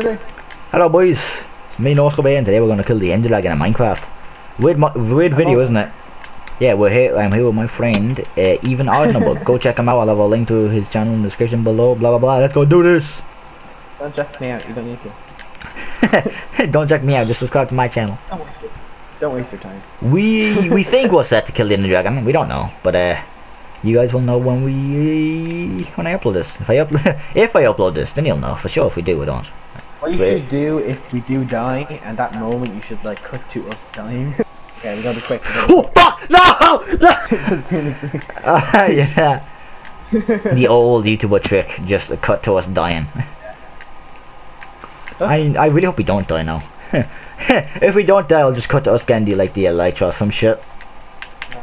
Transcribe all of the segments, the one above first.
Hello boys, it's me Noscoper and today we're gonna kill the Ender Dragon in Minecraft. Weird, weird video, isn't it? Yeah, we're here. I'm here with my friend, uh, Even Odd Number. go check him out. I'll have a link to his channel in the description below. Blah blah blah. Let's go do this. Don't check me out. You don't need to. Don't check me out. Just subscribe to my channel. Don't waste it. Don't waste your time. We we think we're set to kill the Ender Dragon. We don't know, but uh, you guys will know when we when I upload this. If I upload if I upload this, then you'll know for sure. If we do, or don't. What you Wait. should do if we do die, and that moment you should like cut to us dying. okay, we gotta be quick. Oh fuck! No! no! as soon as we... Uh, yeah. the old YouTuber trick, just a cut to us dying. I I really hope we don't die now. if we don't die, I'll just cut to us getting the like the elytra or some shit.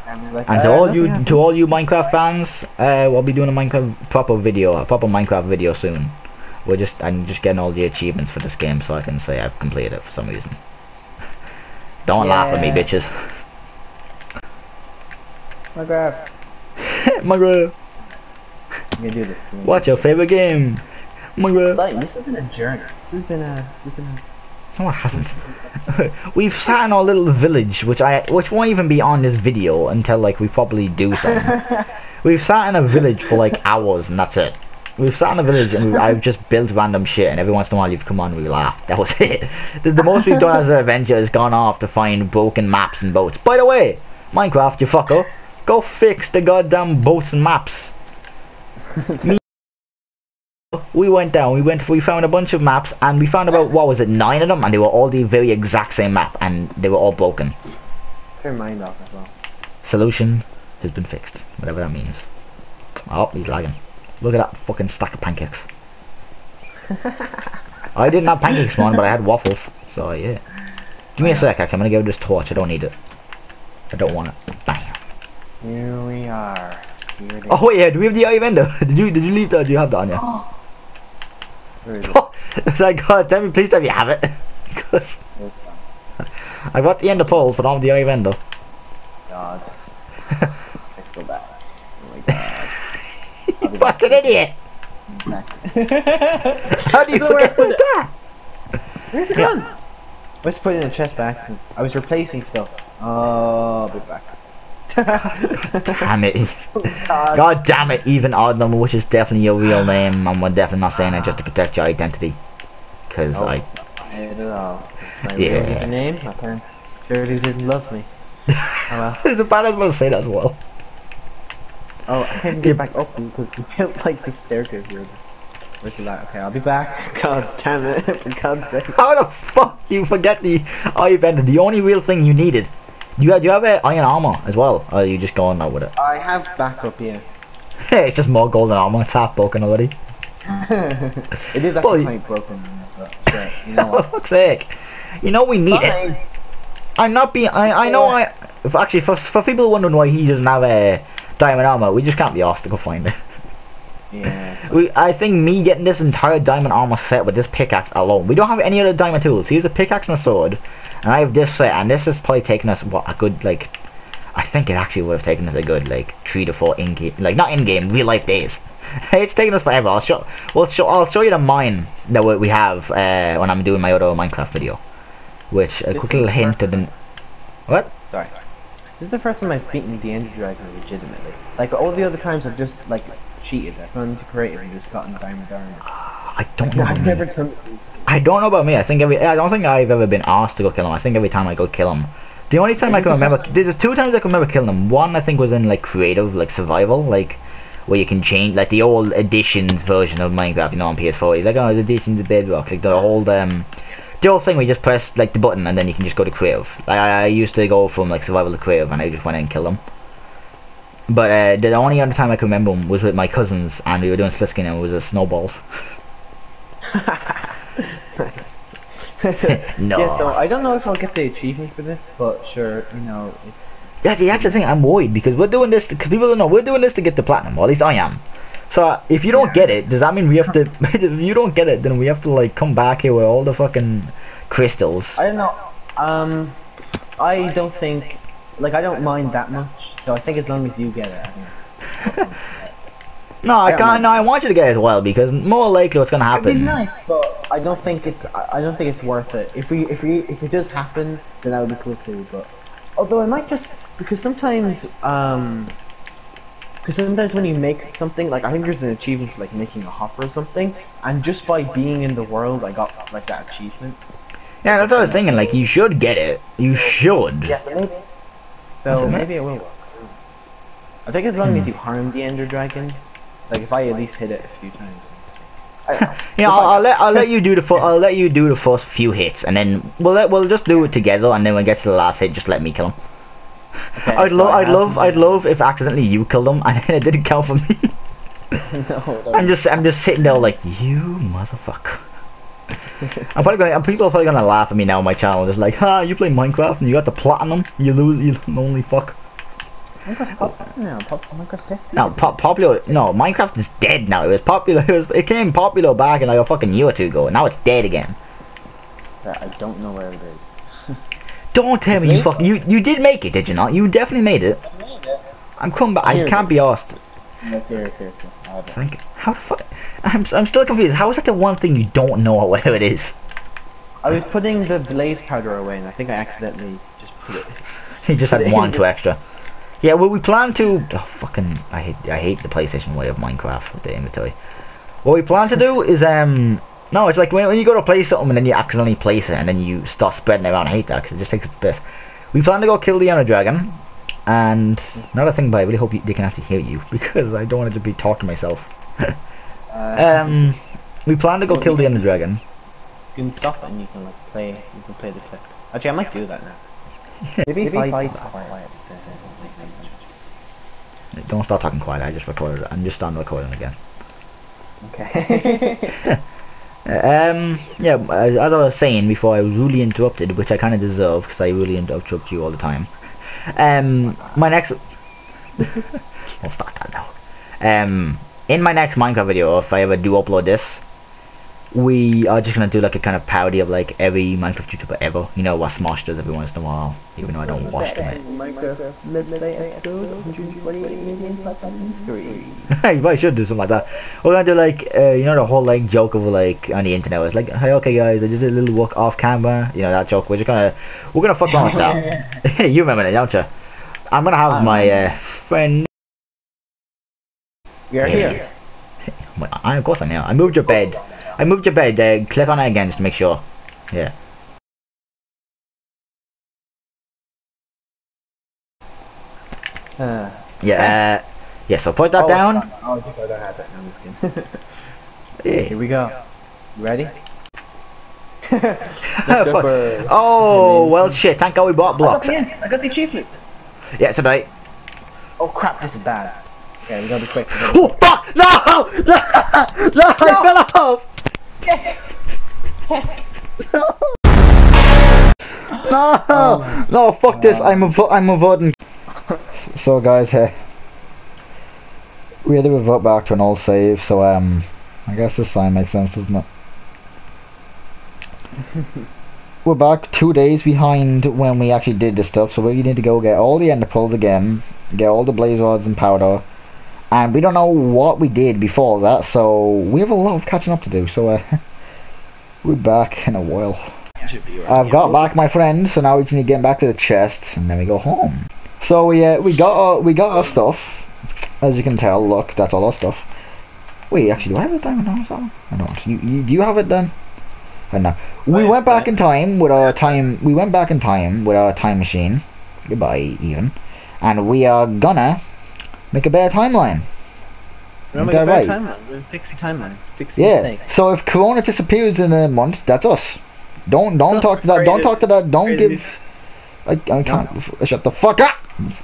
And, like, And to all you happened. to all you Minecraft fans, uh, we'll be doing a Minecraft proper video, a proper Minecraft video soon. We're just I'm just getting all the achievements for this game so I can say I've completed it for some reason. Don't laugh at me, bitches. My grab. Minecraft, I'm gonna do this. I'm what's do your favorite game? Minecraft. Exciting. This has been a journey. This has been a. This has been a. No, it hasn't. We've sat in our little village, which I which won't even be on this video until like we probably do something. We've sat in a village for like hours, and that's it. We've sat in a village and we, I've just built random shit, and every once in a while you've come on and we laugh. That was it. The, the most we've done as an adventure is gone off to find broken maps and boats. By the way, Minecraft, you fucker, go fix the goddamn boats and maps. Me we went down, we went, we found a bunch of maps, and we found about, what was it, nine of them, and they were all the very exact same map, and they were all broken. Turn mind off as well. Solution has been fixed, whatever that means. Oh, he's lagging. Look at that fucking stack of pancakes. I didn't have pancakes, man, but I had waffles, so yeah. Give me a sec, I'm gonna give this torch, I don't need it. I don't want it. Bam. Here we are. Here. Oh wait, yeah, do we have the eye of Ender? did you did you leave that? Do you have that on you? Oh. Is it? it's like, God, tell me, please tell me you have it. Because I got the ender pearls, but I don't the eye of Ender. God. I feel bad. Oh my god. Back. Fucking idiot! Back. How do you Don't worry, forget put it- that? Where's it Yeah. gone? Let's put it in the chest by accident. I was replacing stuff. Oh, I'll be back. Damn it. Oh, God. God damn it, even odd number, which is definitely your real name, and we're definitely not saying it just to protect your identity. Because Oh. I. At all. My Yeah. real name, my parents surely didn't love me. Oh well. There's a bad as well say that as well. Oh, I can't get back up because we built like the staircase here. Where's the light? Okay, I'll be back. God damn it, for God's sake. How the fuck do you forget the eye of Ender? The only real thing you needed. You have, you have uh, iron armor as well, or are you just going out with it? I have backup, yeah. it's just more golden armor, it's half broken already. it is actually broken, but sure, you know For what? fuck's sake. You know we need it. I'm not being. I, I know I. If actually, for for people wondering why he doesn't have a diamond armor, we just can't be asked to go find it. Yeah. We, I think me getting this entire diamond armor set with this pickaxe alone. We don't have any other diamond tools. Here's a pickaxe and a sword, and I have this set, and this has probably taken us what a good like. I think it actually would have taken us a good like three to four in game, like not in game, real life days. it's taken us forever. I'll show. Well, show, I'll show you the mine that we we have uh, when I'm doing my other Minecraft video. Which a This quick little hint to the. What? Sorry. This is the first time I've beaten the Ender Dragon legitimately. Like all the other times, I've just like cheated. I've gone into creative and just gotten diamond armor. I don't know. I've never done. I don't know about me. I think every. I don't think I've ever been asked to go kill him. I think every time I go kill him. The only time I can remember, there's two times I can remember killing him. One I think was in like creative, like survival, like where you can change, like the old editions version of Minecraft, you know, on PS4. Like oh, it's edition to Bedrock, like the old um, the old thing we just press like the button and then you can just go to creative. Like I, I used to go from like survival to creative, and I just went in and killed them. But uh, the only other time I can remember was with my cousins, and we were doing split screen, and it was uh, snowballs. No. Yeah, so I don't know if I'll get the achievement for this, but sure, you know, it's Yeah, that's the thing. I'm worried because we're doing this because people don't know we're doing this to get the platinum. Or at least I am. So if you don't get it, does that mean we have to? if you don't get it, then we have to like come back here with all the fucking crystals. I don't know. Um, I don't think, like, I don't mind that much. So I think as long as you get it, I think. No, I Yeah, can't. No, I want you to get it as well because more likely what's gonna It'd be happen. nice, but I don't think it's. I I don't think it's worth it. If we, if we, if it does happen, then that would be cool too. But although I might just because sometimes, um, because sometimes when you make something, like I think there's an achievement for like making a hopper or something, and just by being in the world, I got like that achievement. Yeah, that's what I was thinking. Like, you should get it. You should. Yeah, so maybe. So maybe it will work. I think as long as hmm. you harm the Ender Dragon, like if I at least hit it a few times. I don't know. Yeah, I'll, I'll let I'll let you do the fir- I'll let you do the first few hits, and then we'll let we'll just do it together, and then when it gets to the last hit, just let me kill him. Okay, I'd so I I'd love I'd love if accidentally you killed him, and it didn't count for me. no. I'm just I'm just sitting there like you motherfucker. I'm probably gonna people are probably gonna laugh at me now on my channel, just like, ha, you play Minecraft and you got the platinum, you lose, you lonely fuck. Minecraft's pop- no, pop- Minecraft's dead. No, pop, popular. No, Minecraft is dead now. It was popular. It, was, it came popular back in like a fucking year or two ago. Now it's dead again. I don't know where it is. Don't tell me you. You you did make it, did you not? You definitely made it. I'm coming back. I can't be asked. Think how the fuck? I'm I'm still confused. How is that the one thing you don't know or whatever it is? I was putting the blaze powder away, and I think I accidentally just put it. He just had one too extra. Yeah, well, we plan to. Oh, fucking, I hate, I hate the PlayStation way of Minecraft with the inventory. What we plan to do is, um, no, it's like when, when you go to play something and then you accidentally place it and then you start spreading it around. I hate that because it just takes a piss. We plan to go kill the Ender Dragon, and another thing, but I really hope you, they can actually hear you because I don't want it to just be talking to myself. Uh, Um, we plan to go kill the Ender Dragon. you can stop and you can like play. You can play the clip. Actually, I might do that now. Maybe, if I quiet. Don't start talking quiet. I just recorded it. I'm just starting recording again. Okay. Um, yeah, uh, as I was saying before, I was really interrupted, which I kind of deserve because I really interrupt you all the time. Um, my next. I'll start that now. Um, in my next Minecraft video, if I ever do upload this, we are just gonna do like a kind of parody of like every Minecraft YouTuber ever. You know what Smosh does every once in a while, even though I don't watch them. Minecraft Let's Play episode 128 million three. you probably should do something like that. We're gonna do like uh, you know the whole like joke of like on the internet. It's like, hey, okay, guys, I just did a little walk off camera. You know that joke. We're just gonna we're gonna fuck around with that. you remember that, don't you? I'm gonna have I my uh, friend. We are There he here. Well, I, of course I know. I moved your bed. I moved your bed. Uh, click on it again just to make sure. Yeah. Uh, Yeah. Uh, yeah. So put that oh, down. Oh, I don't have it. I'm just kidding. Yeah. Here we go. You ready? Oh well, shit. Thank God we bought blocks. I got the, I got the achievement. Yeah, it's alright. Oh crap, this is bad. Okay, we gotta be quick. Oh fuck! No! No! No! I fell off! No! no! Fuck this! I'm a I'm avoiding. So guys, hey, we had to revert back to an old save. So um, I guess this sign makes sense, doesn't it? We're back two days behind when we actually did this stuff, so we need to go get all the ender pearls again, get all the blaze rods and powder, and we don't know what we did before that, so we have a lot of catching up to do. So uh, we're back in a while. I've got back my friend, so now we just need to get back to the chest, and then we go home. So we uh, we got our, we got our stuff. As you can tell, look, that's all our stuff. Wait, actually, do I have done? No, sorry. I don't. You, you do you have it done? I know. We went back in time with our time. We went back in time with our time machine. Goodbye, even. And we are gonna make a better timeline. Remember Is that the right? timeline. Fix the timeline. Fix the Yeah. mistake. So if Corona disappears in a month, that's us. Don't don't talk to that. Don't talk to that. Don't give. I, I can't. Shut the fuck up.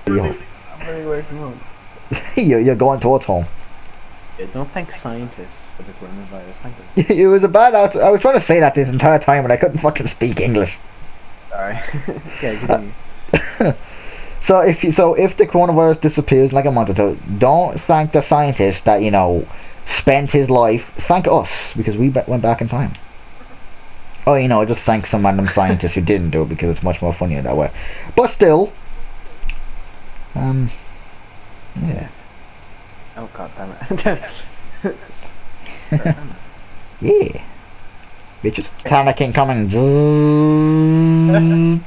Yo, I'm very from home. you're, you're going towards home. Yeah, don't thank scientists for the coronavirus. Thank them. it was a bad out. I was trying to say that this entire time, but I couldn't fucking speak English. Sorry. Uh, on you. So if you, so if the coronavirus disappears like a month or two, don't thank the scientist that you know spent his life. Thank us because we went back in time. Oh, you know, just thank some random scientist who didn't do it because it's much more funnier that way. But still, um, yeah. Oh god damn it. Yeah. Bitches. Titanic incoming.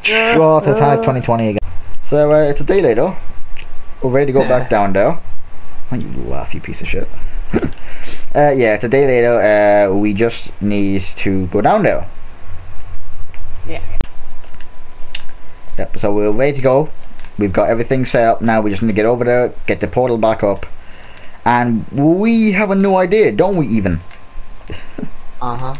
Short Titanic 2020 again. So uh, it's a day later. We're ready to go back down there. Oh, you laugh, you piece of shit. uh, yeah, it's a day later. Uh, we just need to go down there. yeah. Yep, so we're ready to go. We've got everything set up now. We just need to get over there, get the portal back up. And we have a new idea, don't we, even? Uh huh.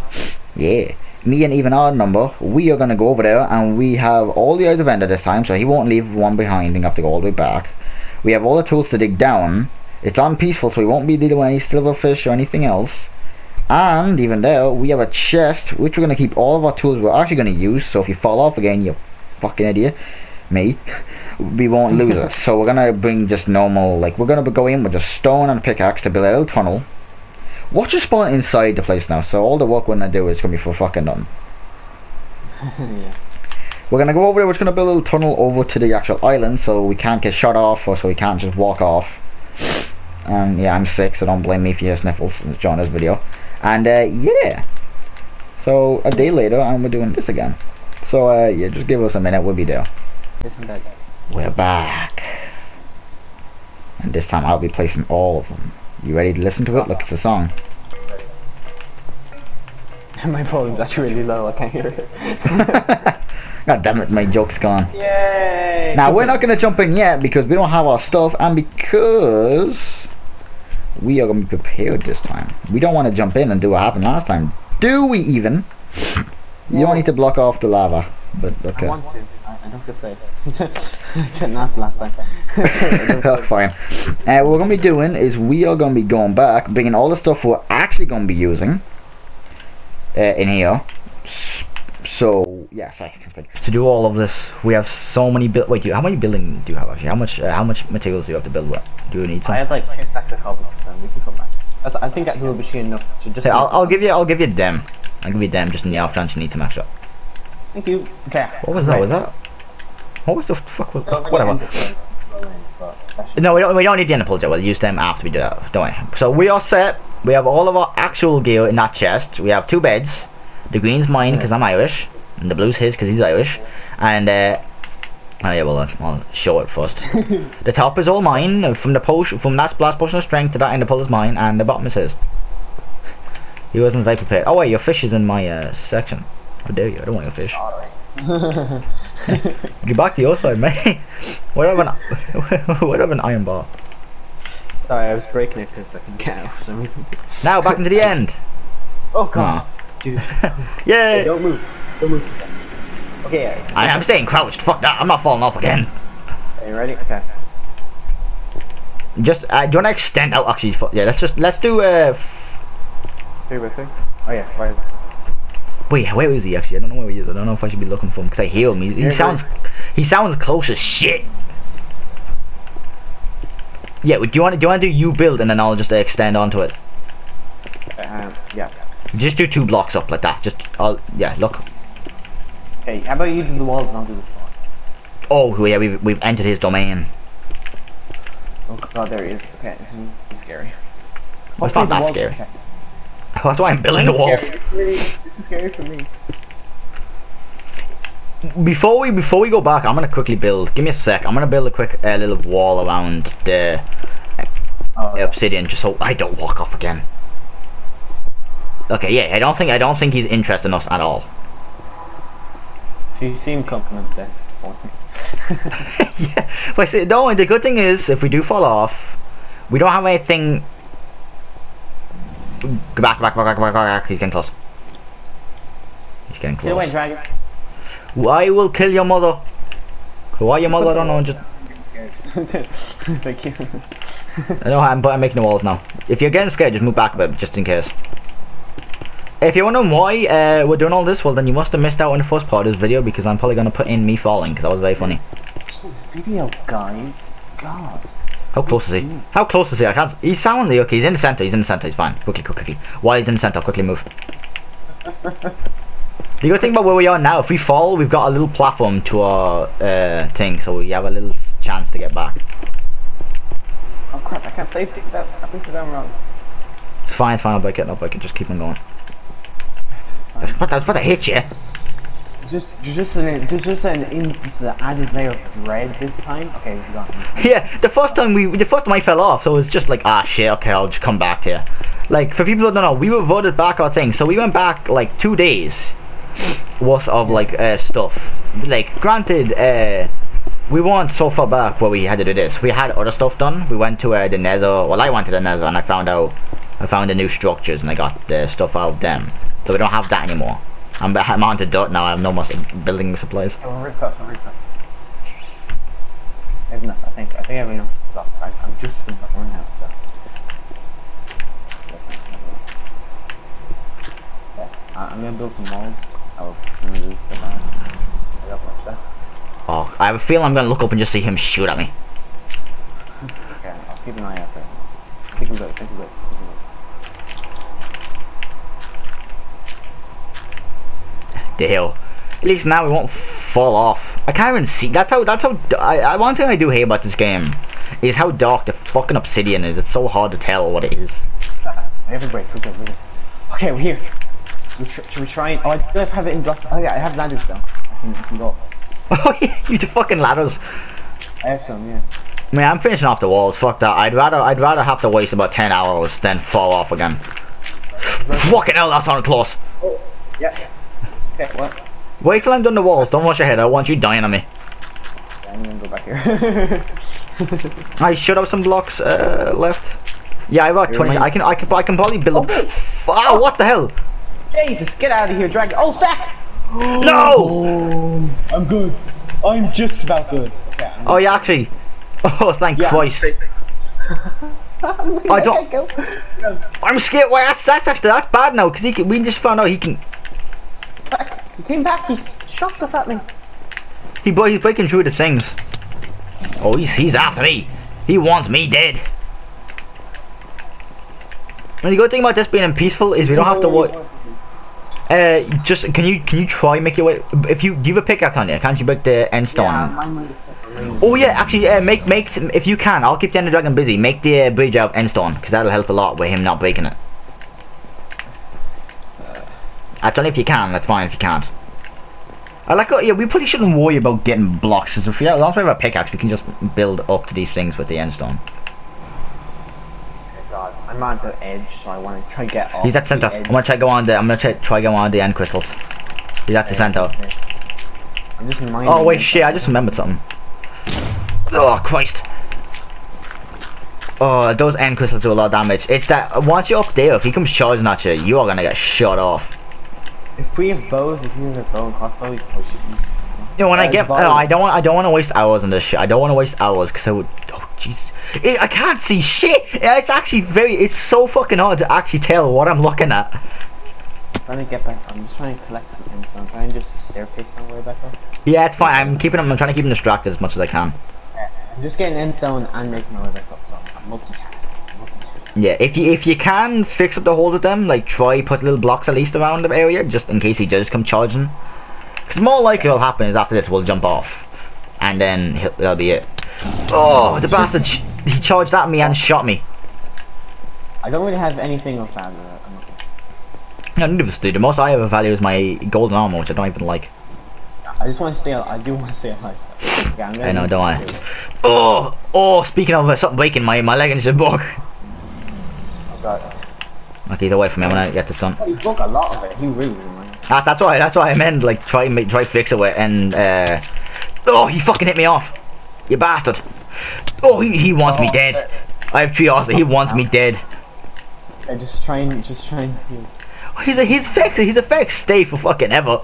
Yeah. Me and even odd number, we are gonna go over there and we have all the eyes of Ender this time, so he won't leave one behind and have to go all the way back. We have all the tools to dig down. It's on peaceful, so we won't be dealing with any silverfish or anything else. And even there, we have a chest which we're gonna keep all of our tools we're actually gonna use. So if you fall off again, you fucking idiot, me, we won't lose it. So we're gonna bring just normal, like we're gonna go in with just stone and pickaxe to build a little tunnel. Watch us spawn inside the place now, so all the work we're gonna do is gonna be for fucking nothing. yeah. We're gonna go over there, we're just gonna build a little tunnel over to the actual island so we can't get shot off or so we can't just walk off. And yeah, I'm sick, so don't blame me if you hear sniffles during this video. And uh, yeah. So a day later and we're doing this again. So uh, yeah, just give us a minute, we'll be there. We're back. And this time I'll be placing all of them. You ready to listen to it? Look, it's a song. My volume's actually really low. I can't hear it. God damn it, my joke's gone. Yay! Now we're not gonna jump in yet because we don't have our stuff and because we are gonna be prepared this time. We don't want to jump in and do what happened last time. Do we even? You don't need to block off the lava, but okay. I, don't feel safe. I didn't last time. Fine. Uh, what we're gonna be doing is we are gonna be going back, bringing all the stuff we're actually gonna be using uh, in here. So yes, I can think. To do all of this, we have so many. Bu- Wait, you, how many building do you have actually? How much? Uh, how much materials do you have to build with? Do you need some? I have like two stacks of cobblestone. We can come back. That's, I think that will be enough to just. Hey, I'll, I'll give you. I'll give you them. I'll give you them just in the off chance you need some extra. Thank you. Okay. What was that? Was that? What was the fuck? Was, whatever. forget to throw in, but that should- No, we don't. We don't need the pearls yet. We'll use them after we do that. Don't worry. So we are set. We have all of our actual gear in that chest. We have two beds. The green's mine because I'm Irish, and the blue's his because he's Irish. And uh, oh yeah, well uh, I'll show it first. the top is all mine. From the potion, from that last potion of strength to that ender pearl is mine, and the bottom is his. He wasn't very prepared. Oh wait, your fish is in my uh, section. How dare you? I don't want your fish. Get back to your side, mate. what have an what have an iron bar? Sorry, I was breaking it because I couldn't get out for some reason. Now back into the end. Oh god. Aw. Dude. Yay! Don't move. Don't move. Okay, yeah. I am staying crouched. Fuck that. I'm not falling off again. Are you ready? Okay. Just uh, do you want to extend out? Actually, yeah. Let's just let's do. Uh, Three by three? Oh yeah, right. Wait, where is he? Actually, I don't know where he is. I don't know if I should be looking for him because I hear him. He, he sounds he sounds close as shit. Yeah. Do you want to do you want to do you build and then I'll just uh, extend onto it. Um, yeah. Just do two blocks up like that. Just I'll yeah. Look. Hey, how about you do the walls and I'll do the floor? Oh yeah, we've we've entered his domain. Oh god, there he is. Okay, this is scary. Well, it's not that scary. okay. That's why I'm building the walls. Scary. It's really, this scary for me. Before we before we go back, I'm gonna quickly build. Give me a sec. I'm gonna build a quick uh, little wall around the Oh, yeah. obsidian, just so I don't walk off again. Okay, yeah. I don't think I don't think he's interested in us at all. If you seem confident then. yeah. But see, no. And the good thing is, if we do fall off, we don't have anything. Go back, back, back, back, back, back. He's getting close. He's getting Get away, close. dragon. I will kill your mother. Are your mother? I don't know. Just Thank you. I know I'm, but I'm making the walls now. If you're getting scared, just move back a bit, just in case. If you're wondering why uh, we're doing all this, well then you must have missed out on the first part of this video because I'm probably going to put in me falling because that was very funny. This video, guys. God. How close is he? How close is he? I can't. He's soundly okay. He's in the center. He's in the center. He's fine. Quickly, quickly. quickly. While he's in the center, quickly move. The good thing about where we are now, if we fall, we've got a little platform to our uh, thing, so we have a little chance to get back. Oh crap! I can't place it down. I placed it down wrong. Fine, it's fine. I'll break it. I'll break it. Just keep on going. I was about to, I was about to hit you. Just, just an, there's just an, in, just an added layer of dread this time. Okay, he's gone. Yeah, the first time we, the first time I fell off, so it was just like, ah, shit. Okay, I'll just come back here. Like for people who don't know, we were voted back our thing, so we went back like two days worth of like uh, stuff. Like, granted, uh, we weren't so far back where we had to do this. We had other stuff done. We went to uh, the Nether. Well, I went to the Nether and I found out, I found the new structures and I got the stuff out of them. So we don't have that anymore. I'm, I'm on to dirt now. I have no more building supplies. Okay, we'll recut, we'll recut. I have enough, I think. I think I have enough stuff. I, I'm just about running out of stuff. Yeah, I- I'm gonna build some walls. I'll put some of this stuff on. I got much stuff. Oh, I have a feeling I'm gonna look up and just see him shoot at me. Okay, I'll keep an eye out for it. Think of it, think of it, think of it. The hill. At least now we won't fall off. I can't even see. That's how. That's how. I, I one thing I do hate about this game is how dark the fucking obsidian is. It's so hard to tell what it is. I have a break, we're good, we're good. Okay, we're here. Should we, should we try and... Oh, I do have it in blocks. Oh yeah, I have ladders though. I can, I can go. Oh yeah, you the fucking ladders. I have some, yeah. I mean, I'm finishing off the walls. Fuck that. I'd rather. I'd rather have to waste about ten hours than fall off again. fucking hell, that sounded close. Oh, yeah. Okay, what? Wait till I'm done the walls. Don't rush ahead. I want you dying on me. Yeah, I'm gonna go back here. I should have some blocks uh, left. Yeah, I have got You're 20. I can. I can. I can probably build up. F- ah, what the hell? Jesus, get out of here, dragon. Oh, fuck! No! Oh, I'm good. I'm just about good. Okay, I'm Oh, yeah, actually. Oh, thank Yeah. Christ. I don't- I'm scared. Why? That's, that's actually that's bad now because he can, we just found out he can. Back. He came back. He shot stuff at me. He boy, he's breaking through the things. Oh, he's he's after me. He wants me dead. And the good thing about this being peaceful is we don't have to worry. Uh, just can you can you try make your way? If you have a pickaxe on you, can't you break the end stone? Yeah, mine might have stepped away. Oh yeah, actually, uh, make make if you can, I'll keep the Ender Dragon busy. Make the uh, bridge out end stone because that'll help a lot with him not breaking it. That's only if you can. That's fine if you can't. I like. oh, Yeah, we probably shouldn't worry about getting blocks. Because if we as long we have a pickaxe, we can just build up to these things with the endstone. God, I'm on the edge, so I want to try get off. He's at the center. I'm gonna try go on the. I'm gonna try try go on the end crystals. He's at the center. I'm just mining. Oh wait, shit! I just remembered something. Oh Christ! Oh, those end crystals do a lot of damage. It's that once you're up there, if he comes charging at you, you are gonna get shot off. If we have bows, if you have a bow and crossbow, we can push it. You know, when I Uh, get, no, I don't want, I don't want to waste hours on this shit. I don't want to waste hours because I would. Oh jeez, I can't see shit. It's actually very, it's so fucking hard to actually tell what I'm looking at. I'm trying to get back. I'm just trying to collect some things. So I'm trying to just staircase my way back up. Yeah, it's fine. I'm keeping him. I'm trying to keep him distracted as much as I can. I'm just getting end stone and making my way back up. So I'm multitasking. Yeah, if you if you can fix up the holes with them, like try put little blocks at least around the area, just in case he does come charging. Because more likely what'll happen is after this we'll jump off, and then he'll, that'll be it. Oh, the bastard! He charged at me and shot me. I don't really have anything of value. No, none of us do. The most I have of value is my golden armor, which I don't even like. I just want to stay. I do want to stay alive. Okay, I know, don't I? Oh, oh! Speaking of uh, something breaking, my my leg is broke. Oh god. Okay, either way from me. I'm get this done. Oh, he broke a lot of it. He really mind. That, that's why. That's why I meant like try and make try fix it with and. uh... Oh, he fucking hit me off. You bastard. Oh, he he wants me dead. I have three arse. He wants me dead. I just try and just try and. He's a his effects. His effects stay for fucking ever.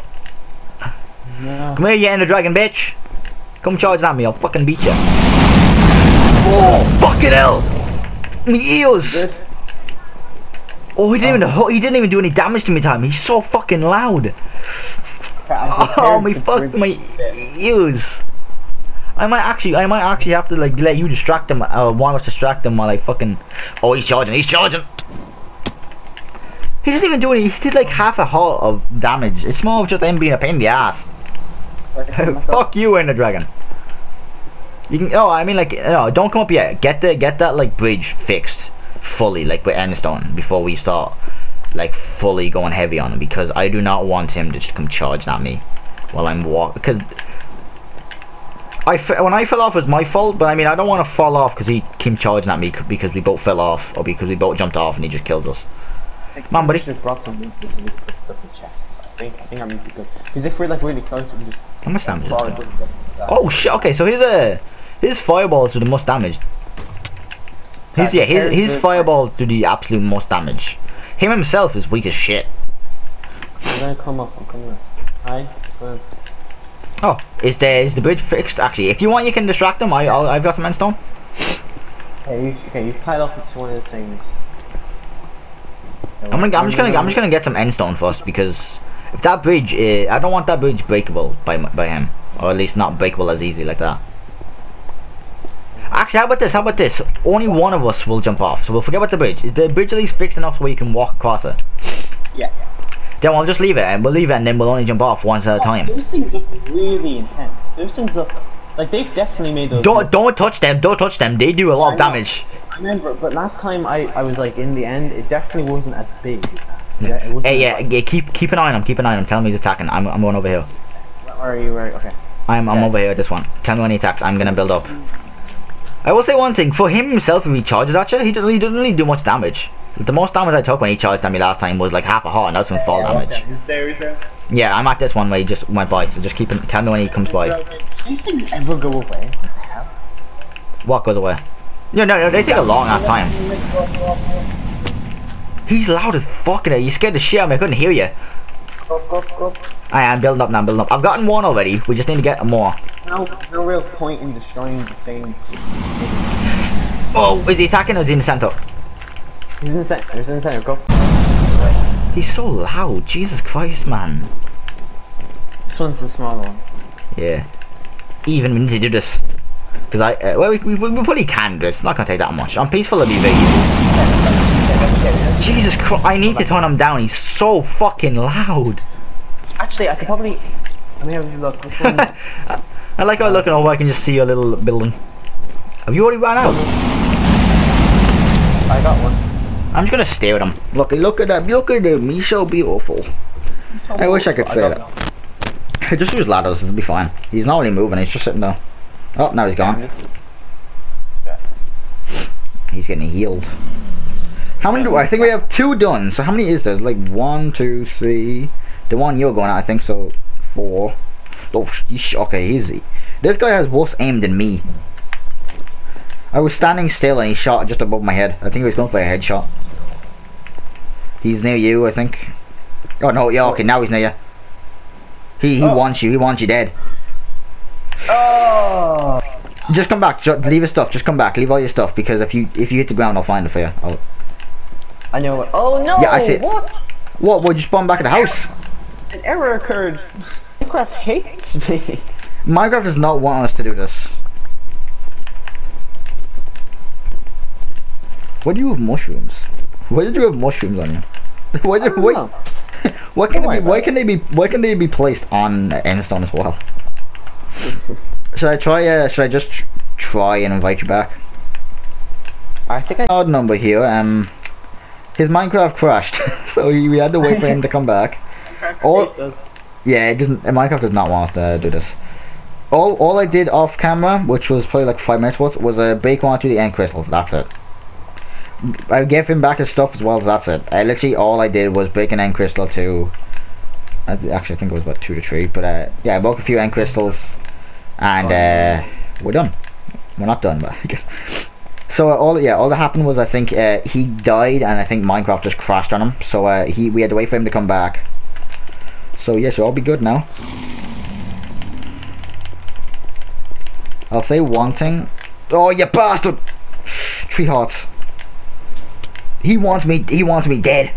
No. Come here, you ender dragon bitch. Come charge at me. I'll fucking beat you. Oh, fucking hell. Me ears. Good. Oh, he didn't even he didn't even do any damage to me time. He's so fucking loud. Oh, my fuck my ears. I might actually, I might actually have to like let you distract him. Uh, of us distract him while I fucking. Oh, he's charging. He's charging. He doesn't even do any. He did like half a heart of damage. It's more of just him being a pain in the ass. Come back up. Fuck you, Ender Dragon. You can. Oh, I mean, like, no, don't come up yet. Get the get that like bridge fixed fully, like with Endstone, before we start like fully going heavy on him because I do not want him to just come charging at me while I'm walk because. I when I fell off it was my fault, but I mean I don't want to fall off because he came charging at me because we both fell off or because we both jumped off and he just kills us. Man, buddy. I brought some loot so we could stuff in chests. I think I think I'm good. Because if we're like really close, we can just How much damage is borrow it? good stuff like that. Oh shit! Okay, so his uh, his fireballs do the most damage. His Uh, yeah, his his to- do the absolute most damage. Him himself is weak as shit. I'm gonna come up. I'm coming up. Oh, is the is the bridge fixed? Actually, if you want, you can distract him. I I'll, I've got some endstone. Okay, you, okay, you piled up into one of the things. I'm gonna I'm just gonna I'm just gonna get some endstone first because if that bridge, uh, I don't want that bridge breakable by by him, or at least not breakable as easily like that. Actually, how about this? How about this? Only one of us will jump off, so we'll forget about the bridge. Is the bridge at least fixed enough where you can walk across it? Yeah. yeah. Then we'll just leave it, and we'll leave it, and then we'll only jump off once at a time. Those things look really intense. Those things look like they've definitely made those. Don't don't touch them. Don't touch them. They do a lot of I know. damage. I remember, but last time I, I was like in the end, it definitely wasn't as big as that. Yeah, it. Hey, yeah, yeah, keep keep an eye on him. Keep an eye on him. Tell him he's attacking. I'm I'm going over here. Where are you? Where? Okay. I'm I'm Yeah. over here. This one. Tell me when he attacks. I'm gonna build up. I will say one thing. For him himself, if he charges at you, he doesn't he doesn't really do much damage. The most damage I took when he charged at me last time was like half a heart, and that's from fall damage. There, is. Yeah, I'm at this one where he just went by. So just keep. An, tell me when he comes by. These things ever go away? What the hell? What goes away? No, no, no. They take a long ass time. He's loud as fuck. in there. You scared the shit out of me. I couldn't hear you. I am building up now. I'm building up. I've gotten one already. We just need to get more. No, no real point in destroying the things. Oh, is he attacking or is he in the center? He's in the center. He's in the center. Go. He's so loud. Jesus Christ, man. This one's the smaller one. Yeah. Even we need to do this. Because I, uh, well, we, we, we probably can do this. It's not going to take that much. On peaceful, it'll be very. Jesus Christ, I need to turn him down. He's so fucking loud. Actually, I could probably. Let me have a look. I like how looking over, I can just see your little building. Have you already run out? I got one. I'm just gonna stare at him. Look, look at that. Look at him. He's so beautiful. I wish I could say got that. Just use ladders. It'll be fine. He's not really moving. He's just sitting there. Oh, now he's gone. He's getting healed. How many do I think we have two done? So how many is there? Like one, two, three. The one you're going at, I think so. Four. Oh, okay, he's. This guy has worse aim than me. I was standing still and he shot just above my head. I think he was going for a headshot. He's near you, I think. Oh no, yeah, okay, now he's near you. He he Oh. wants you. He wants you dead. Oh! Just come back. Ju- leave your stuff. Just come back. Leave all your stuff because if you if you hit the ground, I'll find it for you. I'll, I know what. Oh no! Yeah, I see. What? what? What? Just spawn back at the house. An error occurred. Minecraft hates me. Minecraft does not want us to do this. Why do you have mushrooms? Why did you have mushrooms on you? Why did why, why can they be, why can they be why can they be placed on Endstone as well? should I try? Uh, should I just tr- try and invite you back? I think I. Odd number here. Um, his Minecraft crashed, so he, we had to wait for him to come back. Or Yeah, it doesn't. Minecraft does not want us to do this. All, all I did off camera, which was probably like five minutes worth, was a uh, break one to the end crystals. That's it. I gave him back his stuff as well. That's it. I literally all I did was break an end crystal to. I actually I think it was about two to three, but uh, yeah, I broke a few end crystals, and uh, we're done. We're not done, but I guess. So uh, all yeah, all that happened was I think uh, he died, and I think Minecraft just crashed on him. So uh, he we had to wait for him to come back. So yes, yeah, so I'll be good now. I'll say one thing. Oh, you bastard! Three hearts. He wants me. He wants me dead.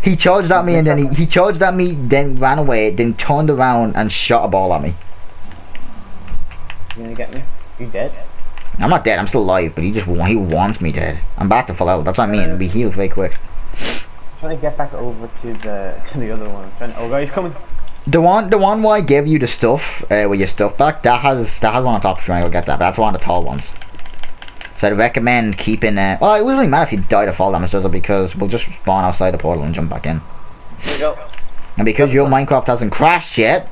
He charged at me and then he, he charged at me, then ran away, then turned around and shot a ball at me. You gonna get me? You dead? I'm not dead. I'm still alive, but he just he wants me dead. I'm back to full health. That's what I mean. Be healed very quick. I'm trying to get back over to the to the other one. Trying. Oh, guys, coming. The one, the one where I gave you the stuff, uh, with your stuff back, that has that has one on top if you want to go get that. But that's one of the tall ones. So I'd recommend keeping. Uh, well, it wouldn't really matter if you die to fall damage, does it? Because we'll just spawn outside the portal and jump back in. There we go. And because your Minecraft hasn't crashed yet,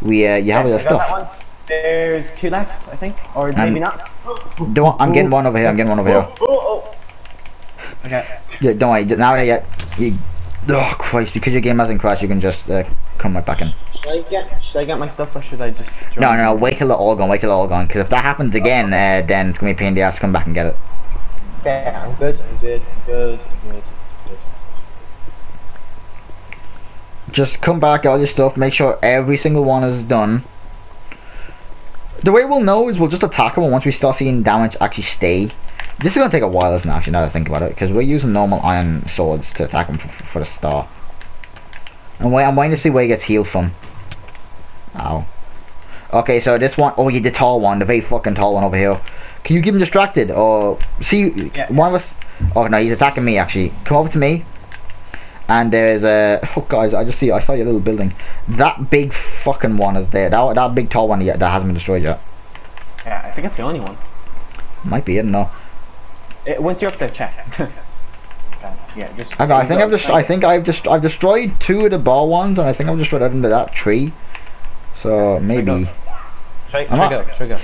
we uh, you have your I got that stuff. There's two left, I think, or maybe not. One, I'm getting one over here. I'm getting one over here. Oh, oh, oh. Okay. Yeah, don't worry. Now that yet, you. Oh Christ! Because your game hasn't crashed, you can just uh, come right back in. Should I get should I get my stuff or should I just? No, no, no. Wait till they're all gone. Wait till they're all gone. Because if that happens again, uh, then it's gonna be a pain in the ass to come back and get it. Okay, I'm good, I'm good, I'm good, I'm good. good. Just come back, get all your stuff. Make sure every single one is done. The way we'll know is we'll just attack them, and once we start seeing damage actually stay. This is gonna take a while, isn't it? Actually, now that I think about it, because we're using normal iron swords to attack him for, for the start. And wait, I'm waiting to see where he gets healed from. Ow. Okay, so this one, oh, yeah, the tall one, the very fucking tall one over here. Can you keep him distracted, or see Yeah. one of us? Oh no, he's attacking me. Actually, come over to me. And there's a oh guys, I just see I saw your little building. That big fucking one is there. That that big tall one yet that hasn't been destroyed yet. Yeah, I think it's the only one. Might be, I don't know. Uh, once you're up there, check. Yeah, just. I, know, I think go. I've just I think I've just I've destroyed two of the ball ones, and I think I've destroyed under that tree. So maybe Should I, should I go? Should I go?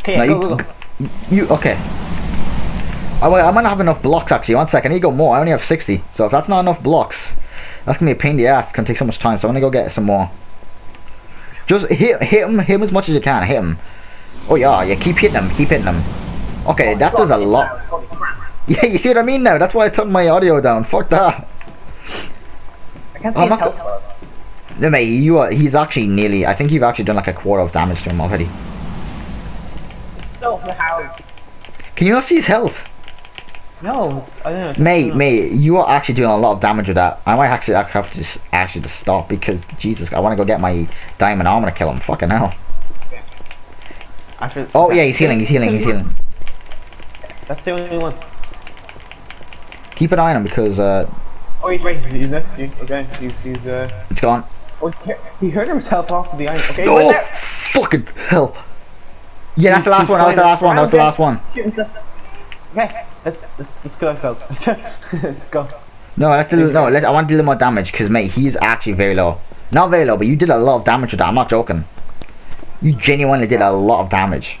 Okay, No, yeah, you- go, go, go. you okay. Oh wait, I might not have enough blocks actually. One sec, I need to go more. I only have sixty, so if that's not enough blocks, that's gonna be a pain in the ass. It's gonna take so much time. So I'm gonna go get some more. Just hit hit him, hit him as much as you can. Hit him. Oh yeah, yeah. Keep hitting him. Keep hitting him. Okay, that does a lot. Yeah, you see what I mean now? That's why I turned my audio down. Fuck that. I can't see oh, not. No, mate, you are. He's actually nearly. I think you've actually done like a quarter of damage to him already. So, how? Can you not see his health? No, I don't know. Mate, mate, you are actually doing a lot of damage with that. I might actually have to just actually to stop because Jesus, I want to go get my diamond armor to kill him. Fucking hell. After, Oh yeah, he's healing. He's healing. He's healing. That's the only one. Keep an eye on him because uh, Oh, he's right. He's next to you. Okay, he's he's uh. it's gone. Oh, he- hurt himself off of the iron. Okay, Oh, fucking hell! Yeah, that's the last one. That was the last one. That was the last one. Okay, let's let's let's kill ourselves. let's go. No, let's do no. Let's. I want to do a little more damage because mate, he's actually very low. Not very low, but you did a lot of damage with that. I'm not joking. You genuinely did a lot of damage.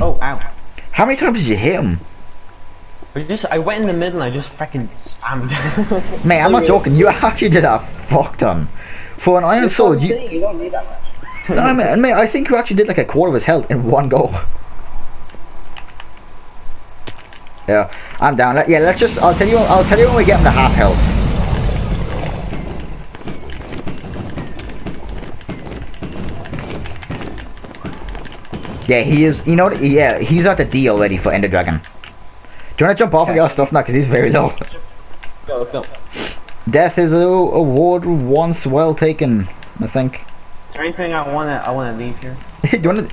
Oh, ow. How many times did you hit him? I just I went in the middle and I just freaking spammed. Mate, I'm not joking. You actually did a fuck ton. For an iron sword, you. you don't need that much. No, I mean, mate, I think you actually did like a quarter of his health in one go. Yeah, I'm down. Yeah, let's just. I'll tell you. I'll tell you when we get him to half health. Yeah, he is. You know. Yeah, he's at the D already for Ender Dragon. Do you want to jump off and get our stuff now? Because he's very low. Go, go. Death is a award once well taken. I think. Is there anything I wanna I wanna leave here? Do you wanna...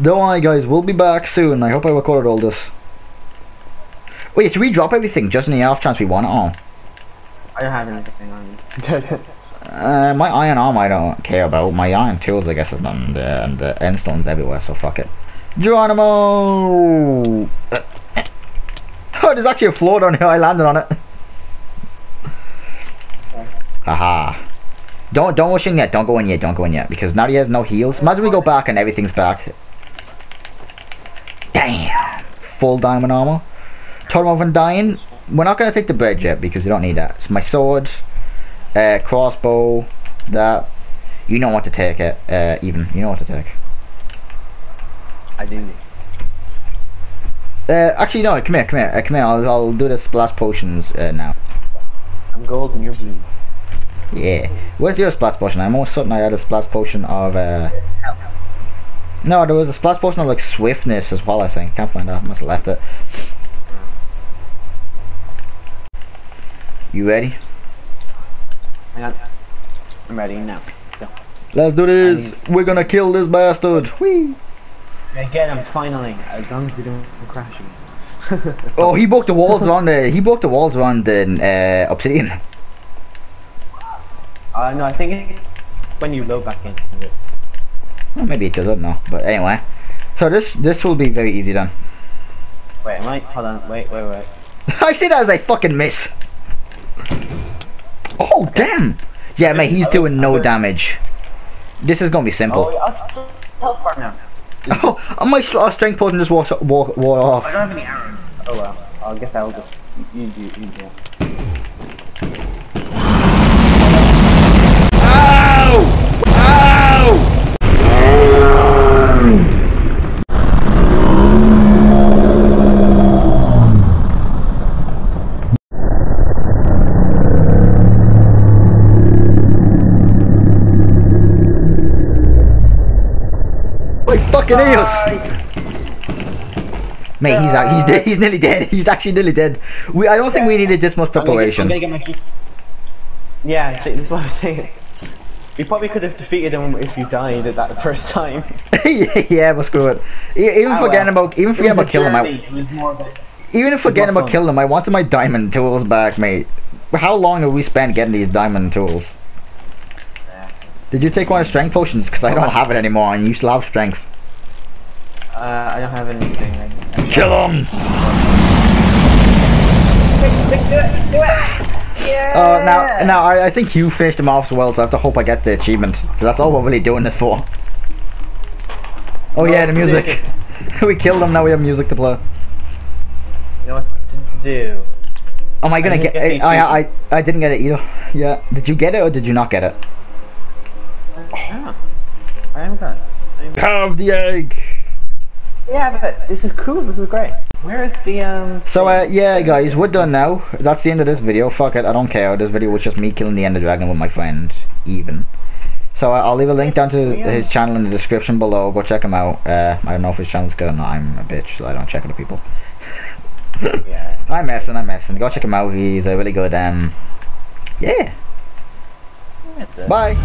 Don't worry, guys. We'll be back soon. I hope I recorded all this. Wait, should we drop everything just in the off chance we want it all? I don't have anything on me. Uh, my iron arm I don't care about. My iron tools I guess is none, and, uh, and uh, end stones everywhere, so fuck it. Geronimo! Oh, there's actually a floor down here. I landed on it. Haha. Don't don't rush in yet. Don't go in yet. Don't go in yet because now he has no heals. Imagine we go back and everything's back. Damn. Full diamond armor. Totem of Undying. We're not gonna take the bridge yet because we don't need that. It's my sword, uh, crossbow, that. You know what to take it. Uh, even you know what to take. I do. Uh, actually no. Come here. Come here. Uh, come here. I'll, I'll do the splash potions uh, now. I'm gold and you're blue. Yeah. Where's your splash potion? I'm almost certain I had a splash potion of uh. No, there was a splash potion of like swiftness as well. I think. Can't find out. Must have left it. You ready? I'm ready now. Let's go. Let's do this. We're gonna kill this bastard. Whee! I get him finally, as long as we don't crash him. Oh, he broke the walls around the. He broke the walls around the uh, obsidian. Uh, no, I think when you load back in. Well, maybe it doesn't know. But anyway, so this this will be very easy then. Wait, am I? Hold on. Wait, wait, wait. I see that as a fucking miss. Oh damn! Yeah, mate, he's doing no damage. This is gonna be Oh, simple. wait, I'll health bar now. Oh, oh my str- uh, strength potion just walked walk, walk off. I don't have any arrows. Oh well. I guess I'll just. You do. You do. Ow! Ow! My fucking ears! Mate, he's out. He's dead. He's nearly dead. He's actually nearly dead. We. I don't think we needed this much I'm gonna get- preparation. I'm gonna get my. Yeah, see, that's what I was saying. You probably could have defeated him if you died at that first time. yeah, but screw it. Even Ah, forgetting well. about, even It forgetting about killing him, I, journey, It was more of a. even forgetting about killing him, I wanted my diamond tools back, mate. How long have we spent getting these diamond tools? Did you take one of the strength potions? Because I don't have it anymore, and you still have strength. Uh, I don't have anything. I- Kill him! Uh, now, now I, I think you finished him off as well, so I have to hope I get the achievement. Because that's all we're really doing this for. Oh yeah, the music. we killed him, now we have music to play. You know what to do. Am I gonna didn't get? get the I, I I didn't get it either. Yeah. Did you get it or did you not get it? I haven't got. it. Have the egg. Yeah, but this is cool. This is great. Where is the um? So uh, yeah, guys, we're done now. That's the end of this video. Fuck it, I don't care. This video was just me killing the Ender Dragon with my friend, Even. So uh, I'll leave a link down to his channel in the description below. Go check him out. Uh, I don't know if his channel's good or not. I'm a bitch, so I don't check other people. Yeah. I'm messing. I'm messing. Go check him out. He's a really good. Um. Yeah. Bye.